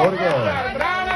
Organo. Bravo!